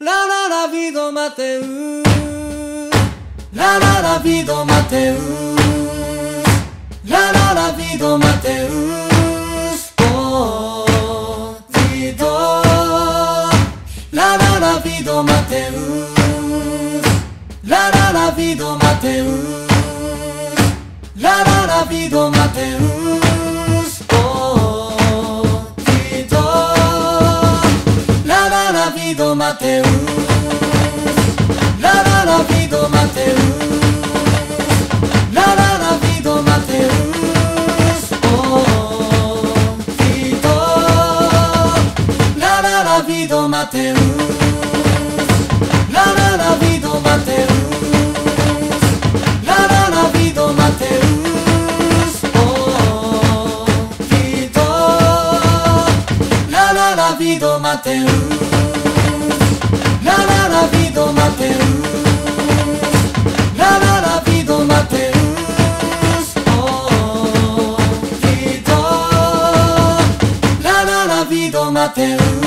La la la vido Mateus La la la vido Mateus La la la vido Mateus Oh La la la vido Mateus La la la vido Mateus La la la vido Mateus La vido Mateus. La la la vido Mateus. La la la vido Mateus. Oh vido La la la vido Mateus. La la la vido Mateus. La la la vido Mateus. Oh vido La la la vido Mateus La la la vido Mateus La